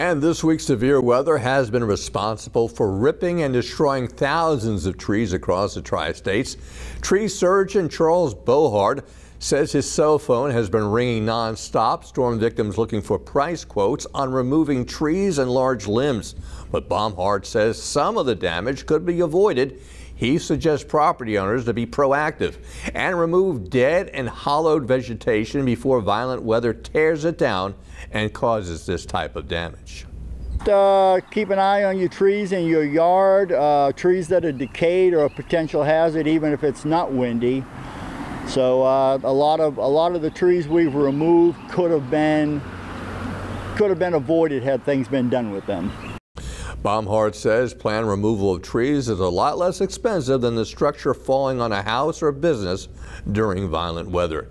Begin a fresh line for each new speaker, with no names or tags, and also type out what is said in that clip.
And this week's severe weather has been responsible for ripping and destroying thousands of trees across the tri-states. Tree surgeon Charles Bohard says his cell phone has been ringing nonstop. Storm victims looking for price quotes on removing trees and large limbs. But Bohard says some of the damage could be avoided. He suggests property owners to be proactive and remove dead and hollowed vegetation before violent weather tears it down and causes this type of damage.
Uh, keep an eye on your trees in your yard, uh, trees that are decayed or a potential hazard even if it's not windy. So uh, a lot of a lot of the trees we've removed could have been could have been avoided had things been done with them.
Bohard says planned removal of trees is a lot less expensive than the structure falling on a house or business during violent weather.